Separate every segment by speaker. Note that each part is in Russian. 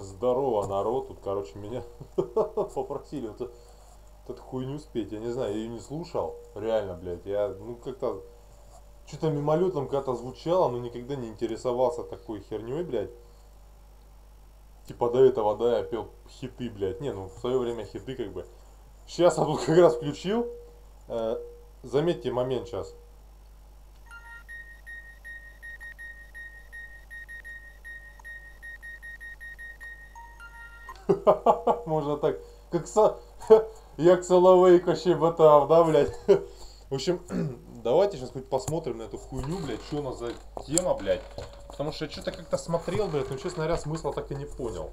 Speaker 1: Здорово, народ. Тут, короче, меня попросили вот, эту хуйню спеть. Я не знаю, я ее не слушал. Реально, блядь. Я, ну, как-то... Что-то мимолетом когда-то звучало, но никогда не интересовался такой херней, блядь. Типа до этого, да, я пел хиты, блядь. Не, ну, в свое время хиты, как бы. Сейчас я тут как раз включил. Э, заметьте момент сейчас. Как со... Як Соловейко щебетав, да, блядь? В общем, давайте сейчас хоть посмотрим на эту хуйню, блядь, что у нас за тема, блядь. Потому что я что-то как-то смотрел, блядь, но, честно говоря, смысла так и не понял.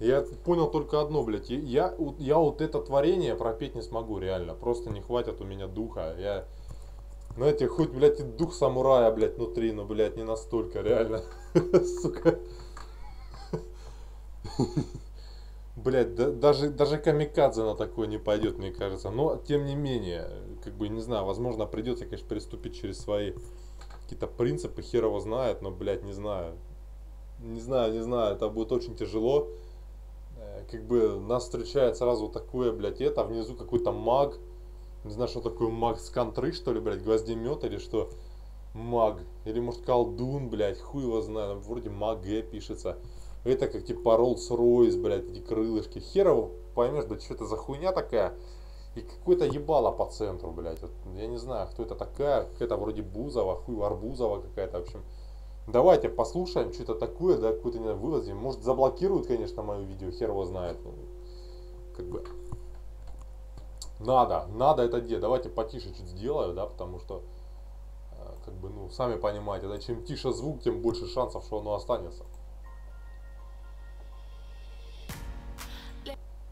Speaker 1: Я понял только одно, блядь, я, я вот это творение пропеть не смогу, реально. Просто не хватит у меня духа. Я, знаете, хоть, блядь, и дух самурая, блядь, внутри, но, блядь, не настолько, реально. Сука. Блять, да, даже, даже камикадзе на такое не пойдет, мне кажется. Но, тем не менее, как бы, не знаю, возможно, придется, конечно, приступить через свои какие-то принципы, хер его знает, но, блядь, не знаю. Не знаю, не знаю, это будет очень тяжело. Э, как бы нас встречает сразу такое, блядь, это, а внизу какой-то маг. Не знаю, что такое маг с контры, что ли, блядь, гвоздемет или что. Маг. Или, может, колдун, блядь, хуй его знает. Вроде маге пишется. Это как типа Rolls-Royce, блядь, эти крылышки. Херово поймешь, да что это за хуйня такая. И какой-то ебало по центру, блядь. Вот, я не знаю, кто это такая. Какая-то вроде Бузова, хуй Арбузова какая-то, в общем. Давайте послушаем, что это такое, да, какой-то, не вывозим. Может, заблокируют, конечно, мое видео, хер его знает. Ну, как бы. Надо, надо это делать. Давайте потише чуть сделаю, да, потому что, э, как бы, ну, сами понимаете, да, чем тише звук, тем больше шансов, что оно останется.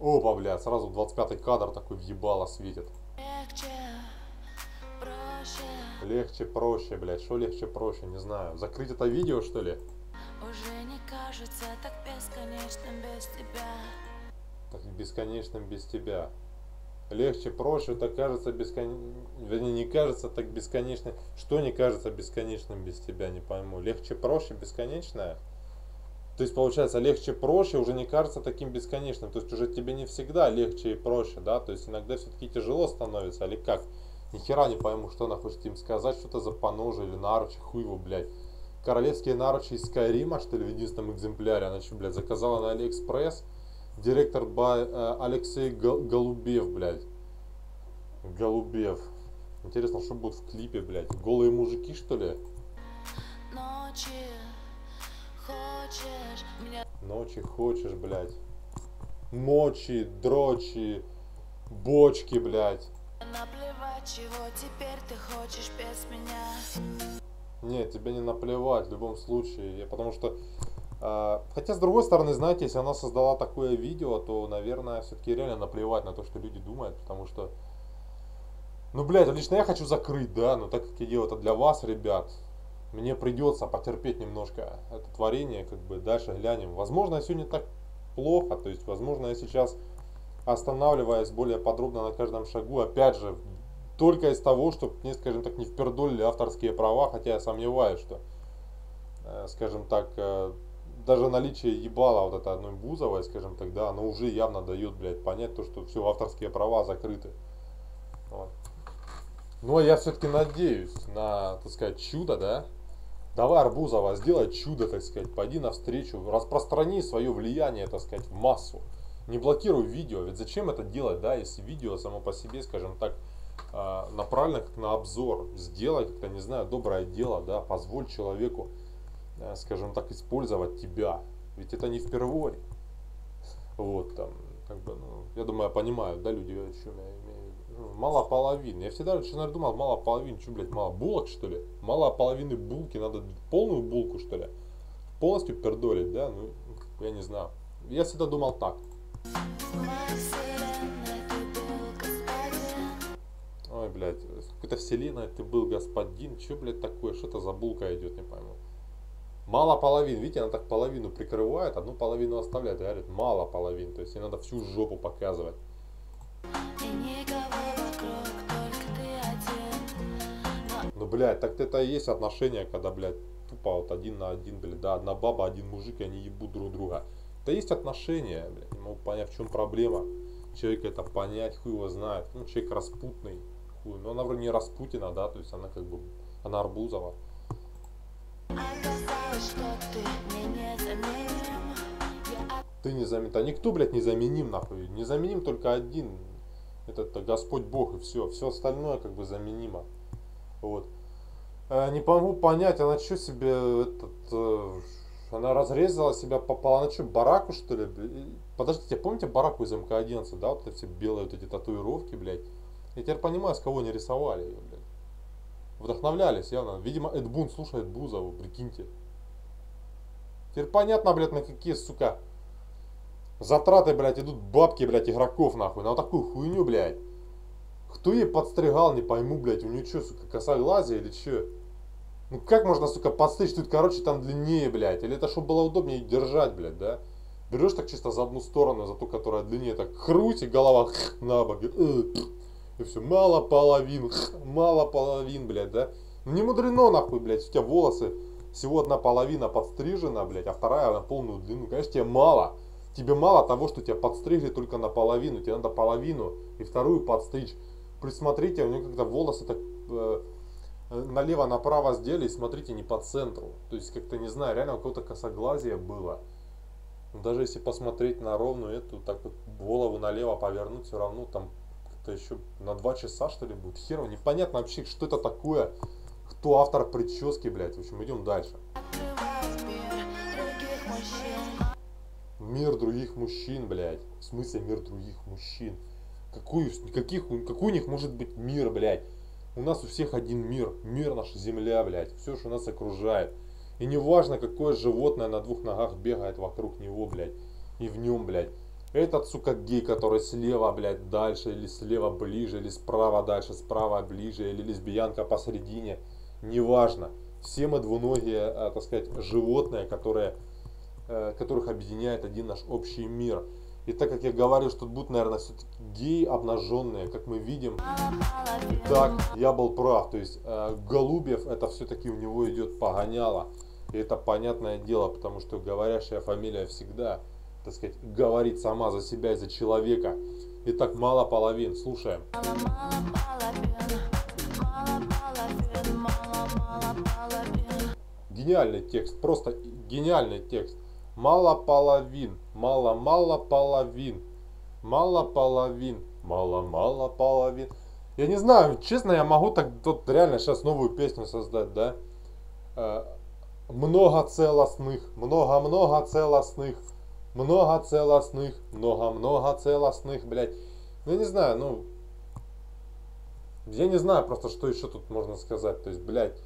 Speaker 1: Опа, блядь, сразу 25 кадр такой въебало светит. Легче, проще. Легче, проще, блядь. Что легче, проще, не знаю. Закрыть это видео, что ли? Уже не кажется так бесконечным без тебя. Так бесконечным без тебя. Легче, проще, так кажется бесконечным. Вернее, не кажется так бесконечным. Что не кажется бесконечным без тебя, не пойму. Легче, проще, бесконечное? То есть получается легче, проще уже не кажется таким бесконечным. То есть уже тебе не всегда легче и проще, да. То есть иногда все-таки тяжело становится, или как? Ни хера не пойму, что она хочет им сказать, что-то за поножи или наручи, хуй его, блядь. Королевские наручи из Скайрима, что ли, в единственном экземпляре. Она что, блядь, заказала на Алиэкспресс. Директор Ба, э, Алексей Голубев, блядь. Голубев. Интересно, что будет в клипе, блядь? Голые мужики, что ли? Ночи хочешь меня... Ночи хочешь, блядь. Мочи, дрочи, бочки, блядь. Наплевать, чего теперь ты хочешь без меня. Нет, тебе не наплевать в любом случае. Я, потому что... Э, хотя, с другой стороны, знаете, если она создала такое видео, то, наверное, все-таки реально наплевать на то, что люди думают. Потому что... Ну, блядь, лично я хочу закрыть, да, но так как я делаю это для вас, ребят, мне придется потерпеть немножко это творение, как бы дальше глянем. Возможно, все не так плохо, то есть, возможно, я сейчас останавливаясь более подробно на каждом шагу, опять же, только из того, чтобы мне, скажем так, не впердолили авторские права, хотя я сомневаюсь, что, э, скажем так, э, даже наличие ебала вот это одной Бузовой, скажем так, да, оно уже явно дает, блядь, понять то, что все авторские права закрыты. Вот. Но я все-таки надеюсь на, так сказать, чудо, да, Давай, Арбузова, сделай чудо, так сказать, пойди навстречу, распространи свое влияние, так сказать, в массу. Не блокируй видео, ведь зачем это делать, да, если видео само по себе, скажем так, а, направлено как на обзор. Сделай как-то, не знаю, доброе дело, да, позволь человеку, э, скажем так, использовать тебя. Ведь это не впервые. Вот, там, как бы, ну, я думаю, понимаю, да, люди, о чем я мало половин. Я всегда, честно думал, мало половин, что, блядь, мало булок, что ли? Мало половины булки, надо полную булку, что ли? Полностью пердолить, да? Ну, я не знаю. Я всегда думал так. Ой, блядь, какой-то вселенной ты был господин. Че, блядь, такое? Что это за булка идет, не пойму. Мало половин, видите, она так половину прикрывает, одну половину оставляет, и говорит, мало половин, то есть ей надо всю жопу показывать. Ну, блядь, так это и есть отношения, когда, блядь, тупо вот один на один, блядь, да, одна баба, один мужик, и они ебут друг друга. Да есть отношения, блядь, не могу понять, в чем проблема. Человека это понять, хуй его знает. Ну, человек распутный, хуй. Но она вроде не Распутина, да, то есть она как бы, она Арбузова.
Speaker 2: Ты незаменим.
Speaker 1: Да никто, блядь, незаменим, нахуй. Незаменим только один. Это Господь Бог и все. Все остальное как бы заменимо. Вот. Э, не могу понять, она что себе этот... э, она разрезала себя пополам. Она что, бараку что ли? Подождите, помните бараку из МК-11, да? Вот эти белые вот эти татуировки, блядь. Я теперь понимаю, с кого они рисовали ее, блядь. Вдохновлялись явно. Видимо, Эд Бун слушает Бузову, прикиньте. Теперь понятно, блядь, на какие, сука, затраты, блядь, идут бабки, блядь, игроков, нахуй. На вот такую хуйню, блядь. Кто ей подстригал, не пойму, блядь. У нее что, сука, косоглазие или что? Ну как можно, сука, подстричь? Тут, короче, там длиннее, блядь. Или это чтобы было удобнее держать, блядь, да? Берешь так чисто за одну сторону, за ту, которая длиннее, так хруть, и голова на бок. и, э, И все, мало половин, мало половин, блядь, да? Ну не мудрено, нахуй, блядь, у тебя волосы всего одна половина подстрижена, блядь, а вторая на полную длину. Конечно, тебе мало. Тебе мало того, что тебя подстригли только наполовину. Тебе надо половину и вторую подстричь. Присмотрите, у нее как-то волосы так э, налево-направо сделали, смотрите, не по центру. То есть, как-то, не знаю, реально кого-то косоглазие было. Даже если посмотреть на ровную эту, так вот голову налево повернуть, все равно там как-то еще на два часа, что ли, будет. Херово, непонятно вообще, что это такое. Кто автор прически, блядь. В общем, идем дальше.
Speaker 2: Мир других мужчин,
Speaker 1: блядь. В смысле мир других мужчин? Какой, каких, какой у них может быть мир, блядь? У нас у всех один мир. Мир наша земля, блядь. Все, что нас окружает. И не важно, какое животное на двух ногах бегает вокруг него, блядь. И в нем, блядь. Этот, сука, гей, который слева, блядь, дальше, или слева ближе, или справа дальше, справа ближе, или лесбиянка посередине. Неважно. Все мы двуногие, э, так сказать, животные, которые э, которых объединяет один наш общий мир. И так как я говорил, что будут, наверное, все-таки геи обнаженные, как мы видим, так, я был прав. То есть э, Голубев, это все-таки у него идет погоняло. И это понятное дело, потому что говорящая фамилия всегда, так сказать, говорит сама за себя и за человека. Итак, мало половин. Слушаем. Гениальный текст, просто гениальный текст. Мало половин, мало-мало половин, мало половин, мало-мало половин. Я не знаю, честно, я могу так тут реально сейчас новую песню создать, да? Э, Много целостных, много-много целостных, много целостных, много-много целостных, блядь. Ну, я не знаю, ну, я не знаю просто, что еще тут можно сказать. То есть, блядь,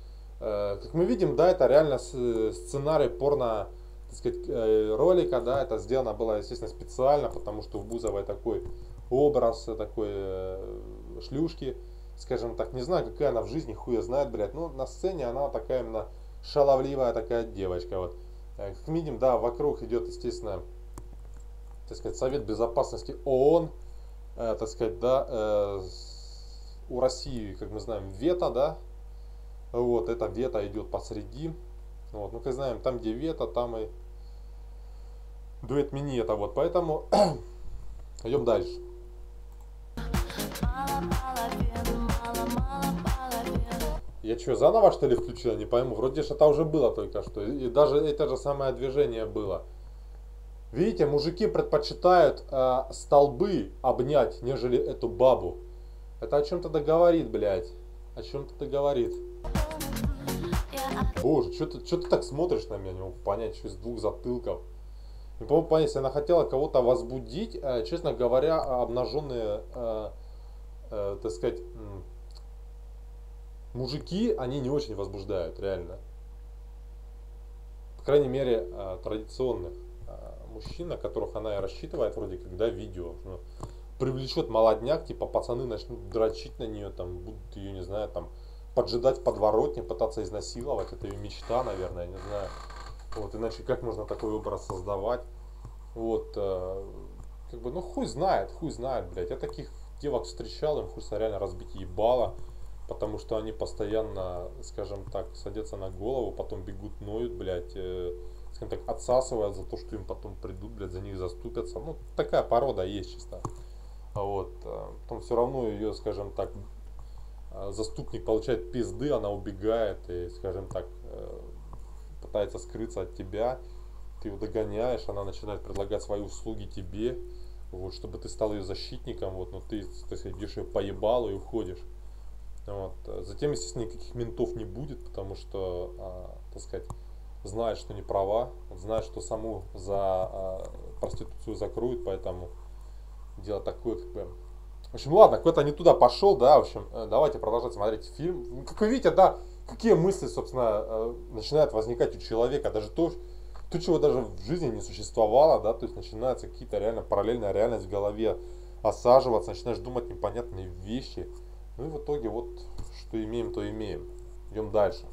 Speaker 1: э, как мы видим, да, это реально с- сценарий порно, так сказать, э, ролика, да, это сделано было, естественно, специально, потому что у Бузовой такой образ, такой э, шлюшки, скажем так, не знаю, какая она в жизни, хуя знает, блядь, но на сцене она такая именно шаловливая такая девочка, вот. Э, Как видим, да, вокруг идет, естественно, так сказать, Совет Безопасности ООН, э, так сказать, да, э, у России, как мы знаем, вето, да, вот, это вето идет посреди, вот, ну, как знаем, там, где вето, там и дует мини это, вот, поэтому идем дальше. Я что, заново что ли включил? Не пойму. Вроде же это уже было только что. И даже это же самое движение было. Видите, мужики предпочитают э, столбы обнять, нежели эту бабу. Это о чем-то договорит, блядь. О чем-то договорит. Боже, что ты, чё ты так смотришь на меня? Не могу понять, что из двух затылков. Не могу понять, если она хотела кого-то возбудить, э, честно говоря, обнаженные, э, э, так сказать, мужики, они не очень возбуждают, реально. По крайней мере, э, традиционных э, мужчин, на которых она и рассчитывает, вроде как, да, видео. ну, привлечет молодняк, типа пацаны начнут дрочить на нее, там, будут ее, не знаю, там, поджидать в подворотне, пытаться изнасиловать. Это ее мечта, наверное, я не знаю. Вот, иначе как можно такой образ создавать? Вот, э, как бы, ну хуй знает, хуй знает, блядь. Я таких девок встречал, им хочется реально разбить ебало, потому что они постоянно, скажем так, садятся на голову, потом бегут, ноют, блядь, э, скажем так, отсасывают за то, что им потом придут, блядь, за них заступятся. Ну, такая порода есть чисто. Вот. Потом все равно ее, скажем так, заступник получает пизды, она убегает и, скажем так, э, пытается скрыться от тебя. Ты ее догоняешь, она начинает предлагать свои услуги тебе, вот, чтобы ты стал ее защитником, вот, но ты, так сказать, идешь ее поебал и уходишь. Вот. Затем, естественно, никаких ментов не будет, потому что, а, так сказать, знает, что не права, знает, что саму за а, проституцию закроют, поэтому дело такое, как бы. В общем, ладно, какой-то не туда пошел, да, в общем, э, давайте продолжать смотреть фильм. Ну, Как вы видите, да, какие мысли, собственно, э, начинают возникать у человека, даже то, то, чего даже в жизни не существовало, да, то есть начинаются какие-то реально параллельная реальность в голове осаживаться, начинаешь думать непонятные вещи. Ну и в итоге вот, что имеем, то имеем. Идем дальше.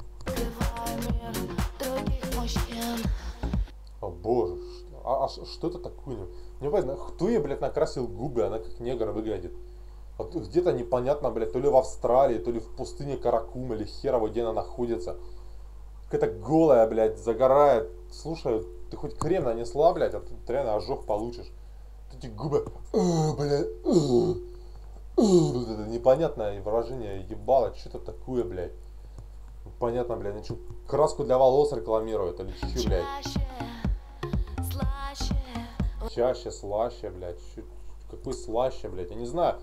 Speaker 1: О боже, а, а что это такое? Не понятно, кто ей, блядь, накрасил губы, она как негр выглядит. Вот где-то непонятно, блядь, то ли в Австралии, то ли в пустыне Каракум, или херово, где она находится. Какая-то голая, блядь, загорает. Слушай, ты хоть крем нанесла, блядь, а ты реально ожог получишь. Эти губы, «Э, блядь, э, э». Вот это непонятное выражение ебало, что это такое, блядь. Понятно, блядь, они что, краску для волос рекламируют или че, блядь?
Speaker 2: Чаще, слаще
Speaker 1: блядь. Какой слаще, блядь? Я не знаю,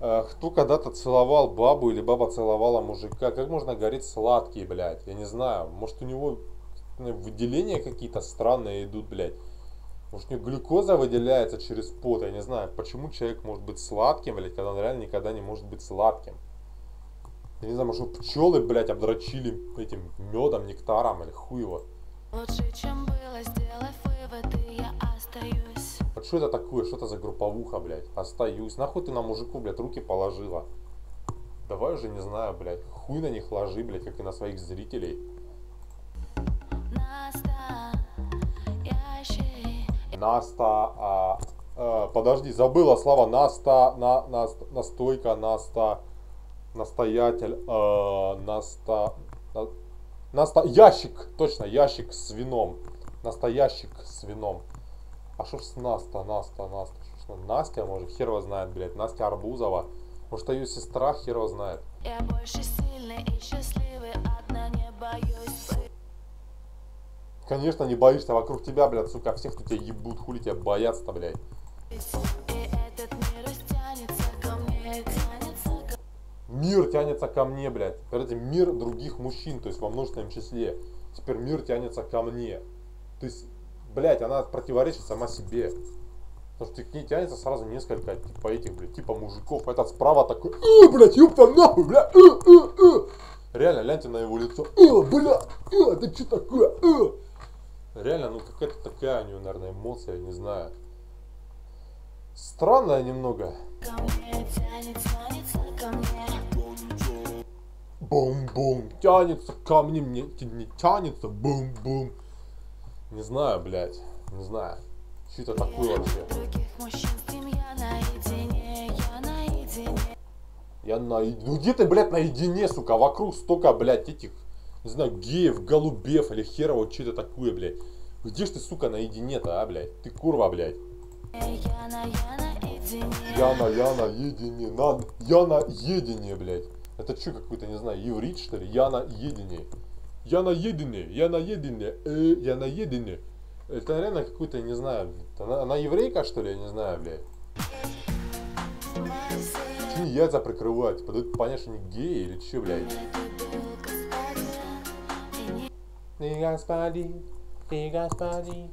Speaker 1: э, кто когда-то целовал бабу или баба целовала мужика. Как можно говорить сладкий, блядь? Я не знаю. Может, у него выделения какие-то странные идут, блядь. Может, у него глюкоза выделяется через пот. Я не знаю, почему человек может быть сладким, блядь, когда он реально никогда не может быть сладким. Я не знаю, может, пчелы, блядь, обдрочили этим медом, нектаром или хуй его.
Speaker 2: Лучше, чем было, сделав выводы, я остаюсь
Speaker 1: что это такое? Что это за групповуха, блядь? Остаюсь. Нахуй ты на мужику, блядь, руки положила? Давай уже, не знаю, блядь, хуй на них ложи, блядь, как и на своих зрителей. Наста, а, а, подожди, забыла слова. Наста, на, наст- настойка, наста, настоятель, а, наста, на- наста, ящик, точно, ящик с вином. Настоящик с вином. А что ж с Наста, Наста, Наста? Что ж, на- Настя, может, хер его знает, блядь. Настя Арбузова. Может, ее сестра хер его знает.
Speaker 2: Я больше сильный и счастливый Одна не боюсь
Speaker 1: Конечно, не боишься, вокруг тебя, блядь, сука, всех, кто тебя ебут, хули тебя боятся-то, блядь.
Speaker 2: Мир Тянется ко
Speaker 1: мне, блядь. Подождите, мир других мужчин, то есть во множественном числе. Теперь мир тянется ко мне. То есть, блядь, она противоречит сама себе. Потому что к ней тянется сразу несколько типа этих, блядь, типа мужиков. Этот справа такой, э, блядь, ёпта нахуй, блядь, э, э, э. Реально, гляньте на его лицо. Э, блядь, э, это что такое, э. Реально, ну какая-то такая у него, наверное, эмоция, я не знаю. Странная немного. Бум-бум. Тянется ко мне, мне не тянется. Бум-бум. Не знаю, блядь. Не знаю. Что это такое вообще?
Speaker 2: Я наедине
Speaker 1: на... Ну где ты, блядь, наедине, сука? Вокруг столько, блядь, этих, не знаю, геев, голубев или херово, что это такое, блядь? Где ж ты, сука, наедине-то, а, блядь? Ты курва, блядь.
Speaker 2: Я на, я наедине
Speaker 1: Я на, я на едине, на, я на едине, блядь. Это что, какой-то, не знаю, иврит, что ли? Я на едине. Я на едине, я на едине, э, я на едине. Это реально какой-то, не знаю, она, она еврейка, что ли, я не знаю, блядь. Че они яйца прикрывают? Типа, дают понять, что они геи или че, блядь? Ты господин, ты господин.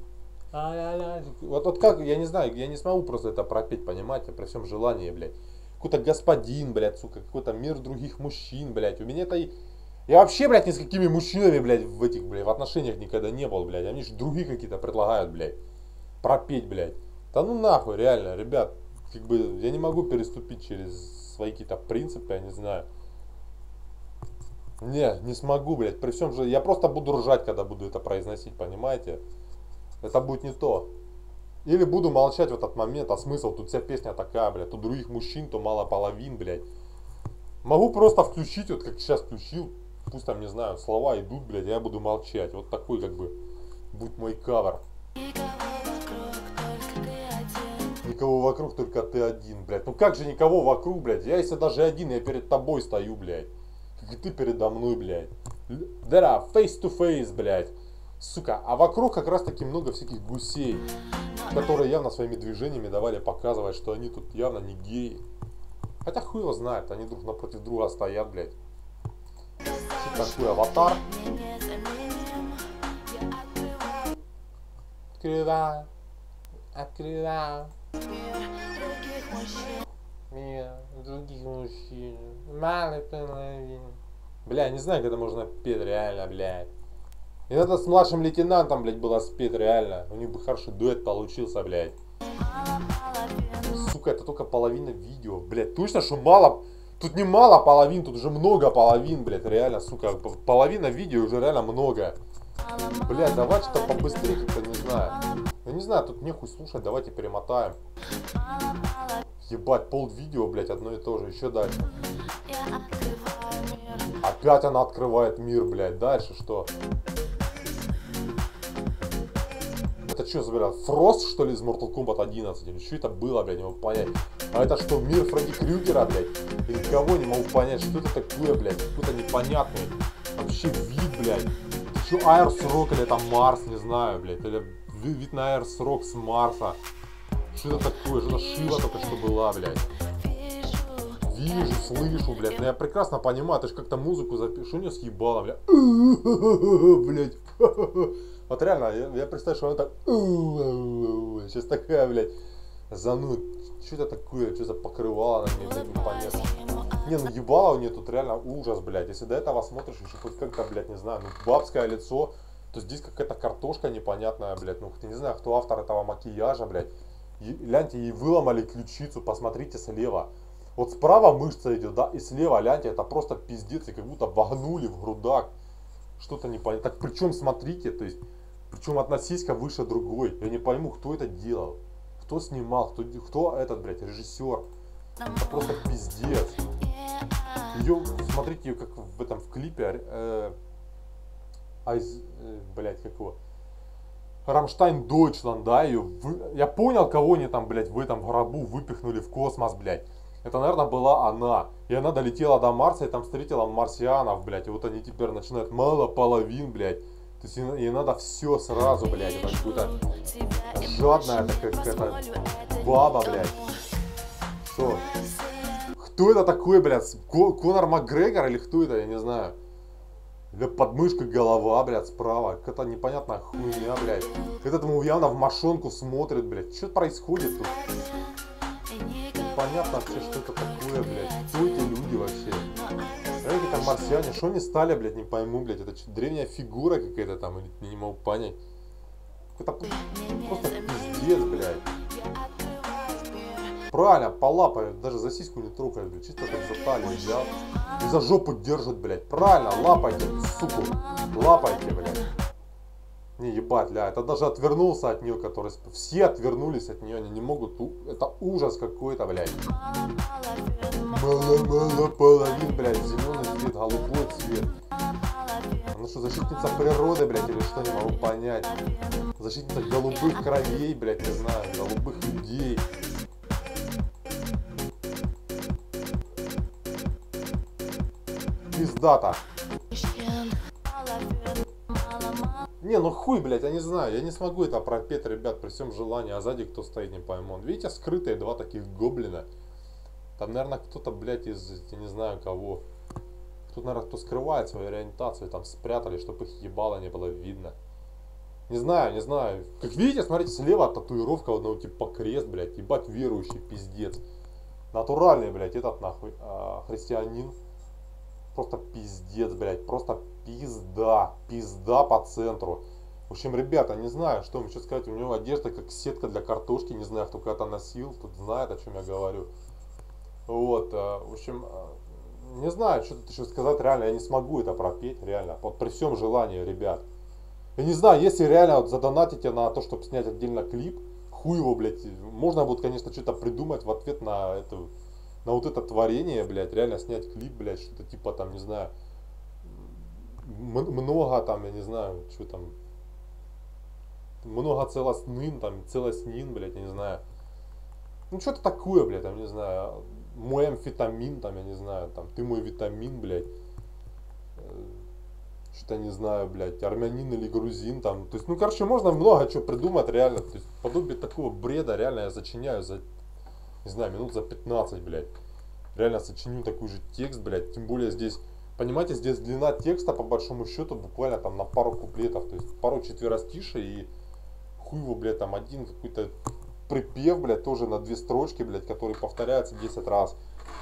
Speaker 1: Вот, вот как, я не знаю, я не смогу просто это пропеть, понимаете, при всем желании, блядь. Какой-то господин, блядь, сука, какой-то мир других мужчин, блядь. У меня это и... Я вообще, блядь, ни с какими мужчинами, блядь, в этих, блядь, в отношениях никогда не был, блядь. Они же другие какие-то предлагают, блядь. Пропеть, блядь. Да ну нахуй, реально, ребят. Как бы я не могу переступить через свои какие-то принципы, я не знаю. Не, не смогу, блядь. При всем же, я просто буду ржать, когда буду это произносить, понимаете? Это будет не то. Или буду молчать в этот момент, а смысл, тут вся песня такая, блядь, то других мужчин, то мало половин, блядь. Могу просто включить, вот как сейчас включил, пусть там, не знаю, слова идут, блядь, я буду молчать. Вот такой, как бы, Будь мой кавер.
Speaker 2: Никого вокруг, только ты один
Speaker 1: блядь. Ну как же никого вокруг, блядь? Я если даже один, я перед тобой стою, блядь. Как и ты передо мной, блядь. Да, face to face, блядь. Сука, а вокруг как раз таки много всяких гусей, которые явно своими движениями давали показывать, что они тут явно не геи. Хотя хуй его знает, они друг напротив друга стоят, блядь. Что такое аватар?
Speaker 2: Открываю
Speaker 1: Открываю,
Speaker 2: мир других мужчин.
Speaker 1: Малый половин. Бля, не знаю, когда можно петь, реально, блядь. И надо с младшим лейтенантом, блядь, было спеть, реально. У них бы хороший дуэт получился, блядь.
Speaker 2: Мало
Speaker 1: Сука, это только половина видео. Блядь, точно, что мало? Тут не мало половин, тут уже много половин, блядь, реально, сука. Половина видео уже реально много. Блядь, давай что-то побыстрее, как-то не знаю. Я не знаю, тут нехуй слушать, давайте перемотаем. Ебать, пол видео, блядь, одно и то же. Еще дальше. Опять она открывает мир, блядь. Дальше что? Что за, блядь, Фрост, что ли, из Mortal Kombat 11? Или что это было, блядь, не могу понять. А это что, мир Фредди Крюгера, блядь? Я никого не могу понять, что это такое, блядь. Какой-то непонятный вообще вид, блядь. Что, Айрс Рок или это Марс, не знаю, блядь. Или ви- вид на Айрс Рок с Марса. Что это такое? Что-то Шива только что была, блядь.
Speaker 2: Вижу
Speaker 1: слышу, блядь. Но я прекрасно понимаю, ты же как-то музыку запишу, не съебала, блядь. Блядь. Вот реально, я, я представляю, что она так... Сейчас такая, блядь, занует. Что это такое? Что за покрывало на мне, блядь, непонятно.
Speaker 2: ему
Speaker 1: Не, ну ебало у нее тут реально ужас, блядь. Если до этого смотришь еще хоть как-то, блядь, не знаю, ну бабское лицо, то здесь какая-то картошка непонятная, блядь. Ну, не знаю, кто автор этого макияжа, блядь. И, гляньте, ей выломали ключицу, посмотрите слева. Вот справа мышца идет, да, и слева, гляньте, это просто пиздец, и как будто вогнули в грудак. Что-то непонятно. Так причем смотрите, то есть, причем одна сиська выше другой. Я не пойму, кто это делал. Кто снимал, кто, кто этот, блядь, режиссер. Это просто пиздец. Ее, смотрите, ее как в этом в клипе, э, Айз, э, блядь, как его, Рамштайн Дойчланд, да, ее, вы- я понял, кого они там, блядь, в этом гробу выпихнули в космос, блядь. Это, наверное, была она. И она долетела до Марса и там встретила марсианов, блядь. И вот они теперь начинают мало половин, блядь. То есть ей, ей надо все сразу, блядь. Это какую-то жадная такая какая-то баба, блядь. Что? Кто это такой, блядь? Ко- Конор Макгрегор или кто это, я не знаю. Или подмышка голова, блядь, справа. Какая-то непонятная хуйня, блядь. Этот ему явно в мошонку смотрит, блядь. Что происходит тут? Непонятно вообще, что это такое, блядь. Кто марсиане, что они стали, блядь, не пойму, блядь. Это что, древняя фигура какая-то там, или не могу понять. Это просто пиздец, блядь. Правильно, по лапе, даже за сиську не трогает, блядь, чисто так за талию взял. И за жопу держит, блядь. Правильно, лапайте, суку. Лапайте, блядь. Не, ебать, ля, это даже отвернулся от нее, который... Все отвернулись от нее, они не могут... Это ужас какой-то, блядь. Мало-мало половин, блядь, зеленый цвет, голубой цвет. Она что, защитница природы, блядь, или что, не могу понять. Защитница голубых кровей, блядь, не знаю, голубых людей. Пиздата. Не, ну хуй, блядь, я не знаю, я не смогу это пропеть, ребят, при всем желании, а сзади кто стоит, не пойму. Видите, скрытые два таких гоблина. Там, наверное, кто-то, блядь, из, я не знаю кого. Тут, наверное, кто скрывает свою ориентацию, там спрятали, чтобы их ебало не было видно. Не знаю, не знаю. Как видите, смотрите, слева татуировка одного типа крест, блядь, ебать верующий, пиздец. Натуральный, блядь, этот нахуй а, христианин. Просто пиздец, блядь, просто пизда, пизда по центру. В общем, ребята, не знаю, что вам еще сказать. У него одежда как сетка для картошки, не знаю, кто когда-то носил, тут знает, о чем я говорю. Вот, э, в общем, э, не знаю, что тут еще сказать, реально, я не смогу это пропеть, реально, вот при всем желании, ребят. Я не знаю, если реально вот задонатите на то, чтобы снять отдельно клип, хуй его, блядь, можно будет, конечно, что-то придумать в ответ на эту, на вот это творение, блядь, реально снять клип, блядь, что-то типа там, не знаю, много там, я не знаю, что там, многоцелостным, там, целостнин, блядь, я не знаю. Ну, что-то такое, блядь, там, не знаю, мой амфетамин, там, я не знаю, там, ты мой витамин, блядь. Э, Что-то не знаю, блядь, армянин или грузин, там. То есть, ну, короче, можно много чего придумать, реально. То есть, подобие такого бреда, реально, я сочиняю за, не знаю, минут за 15, блядь. Реально сочиню такой же текст, блядь. Тем более здесь, понимаете, здесь длина текста, по большому счету, буквально там на пару куплетов. То есть, пару четверостишей и хуй его, блядь, там один какой-то припев, блядь, тоже на две строчки, блядь, который повторяется 10 раз.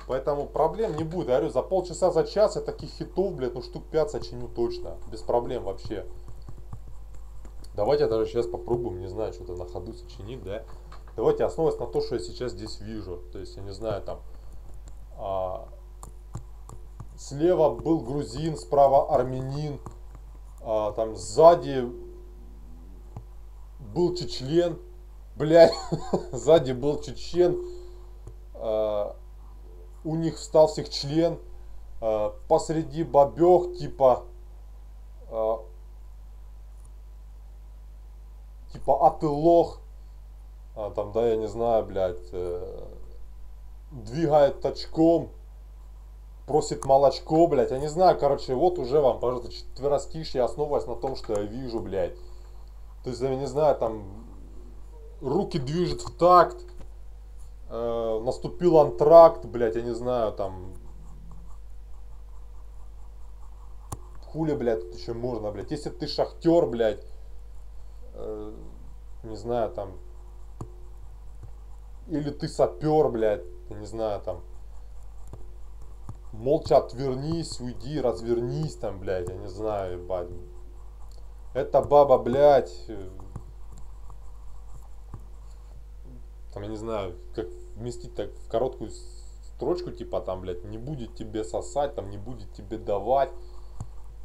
Speaker 1: Поэтому проблем не будет. Я говорю, за полчаса, за час я таких хитов, блядь, ну штук 5 сочиню точно. Без проблем вообще. Давайте даже сейчас попробуем, не знаю, что-то на ходу сочинить, да. Давайте основываясь на то, что я сейчас здесь вижу. То есть, я не знаю, там... а, слева был грузин, справа армянин. а, там сзади был чечлен. Блядь, сзади был чечен. а, у них встал всех член. а, посреди бабех, типа... а, типа, а ты лох. А, там, да, я не знаю, блядь. двигает точком. Просит молочко, блядь. Я не знаю, короче, вот уже вам, пожалуйста, четверостишье, основываясь на том, что я вижу, блядь. То есть, я не знаю, там, руки движет в такт, э, наступил антракт, блядь, я не знаю, там, хули, блядь, тут еще можно, блядь, если ты шахтер, блядь, э, не знаю, там, или ты сапер, блядь, я не знаю, там, молча отвернись, уйди, развернись, там, блядь, я не знаю, ебать, эта баба, блядь, э, там, я не знаю, как вместить так в короткую строчку, типа, там, блядь, не будет тебе сосать, там, не будет тебе давать.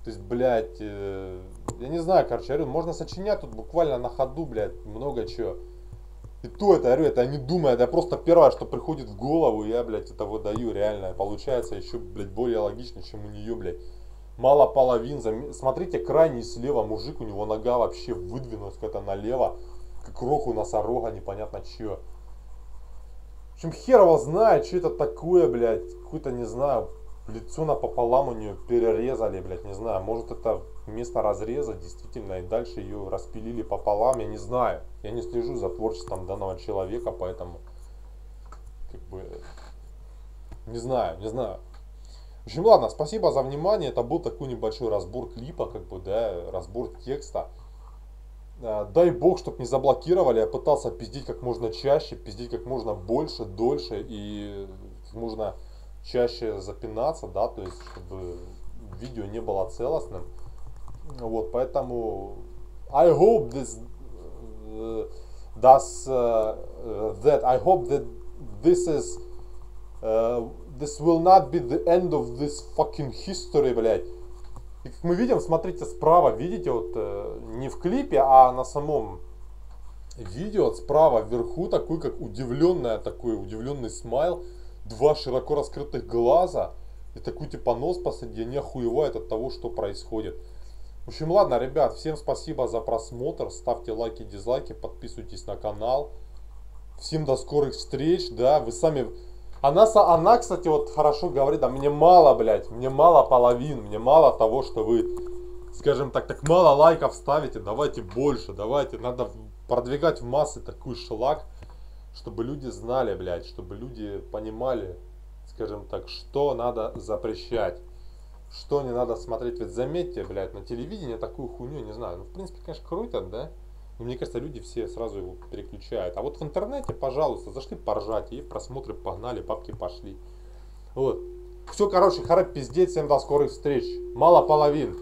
Speaker 1: То есть, блядь, э, я не знаю, короче, я говорю, можно сочинять тут буквально на ходу, блядь, много чего. И то это, это я не думаю, это просто первое, что приходит в голову, я, блядь, это выдаю, реально. Получается еще, блядь, более логично, чем у нее, блядь. Мало половин, зам- смотрите, крайний слева мужик, у него нога вообще выдвинулась куда-то налево, как рог у носорога, непонятно чё. В общем, хер его знает, что это такое, блядь, какое-то, не знаю, лицо напополам у нее перерезали, блядь, не знаю, может это место разреза действительно, и дальше ее распилили пополам, я не знаю. Я не слежу за творчеством данного человека, поэтому, как бы, не знаю, не знаю. В общем, ладно, спасибо за внимание. Это был такой небольшой разбор клипа, как бы, да, разбор текста. Э, Дай бог, чтобы не заблокировали. Я пытался пиздить как можно чаще, пиздить как можно больше, дольше и как можно чаще запинаться, да, то есть, чтобы видео не было целостным. Вот, поэтому I hope this uh, does uh, that. I hope that this is uh, this will not be the end of this fucking history, блядь. И как мы видим, смотрите справа, видите, вот э, не в клипе, а на самом видео вот справа вверху такой, как удивленная, такой удивленный смайл, два широко раскрытых глаза и такой типа нос посреди, они охуевают от того, что происходит. В общем, ладно, ребят, всем спасибо за просмотр, ставьте лайки, дизлайки, подписывайтесь на канал. Всем до скорых встреч, да, вы сами... Она, са- она, кстати, вот хорошо говорит, да, мне мало, блядь, мне мало половин, мне мало того, что вы, скажем так, так мало лайков ставите, давайте больше, давайте, надо продвигать в массы такой шлак, чтобы люди знали, блядь, чтобы люди понимали, скажем так, что надо запрещать, что не надо смотреть. Ведь заметьте, блядь, на телевидении такую хуйню, не знаю, ну, в принципе, конечно, крутят, да? Но мне кажется, люди все сразу его переключают. А вот в интернете, пожалуйста, зашли поржать, и просмотры погнали, бабки пошли. Вот. Все, короче, харап пиздец, всем до скорых встреч. Мало половин.